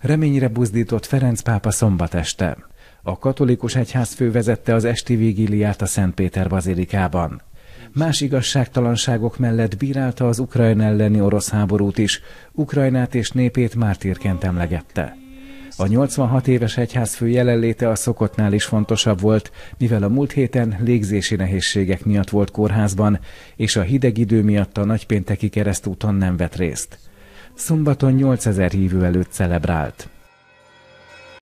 Reményre buzdított Ferenc pápa szombat este. A katolikus egyház fővezette az esti vigíliát a Szentpéter bazilikában. Más igazságtalanságok mellett bírálta az Ukrajna elleni orosz háborút is, Ukrajnát és népét mártírként emlegette. A 86 éves egyházfő jelenléte a szokottnál is fontosabb volt, mivel a múlt héten légzési nehézségek miatt volt kórházban, és a hideg idő miatt a nagypénteki keresztúton nem vett részt. Szombaton 8000 hívő előtt celebrált.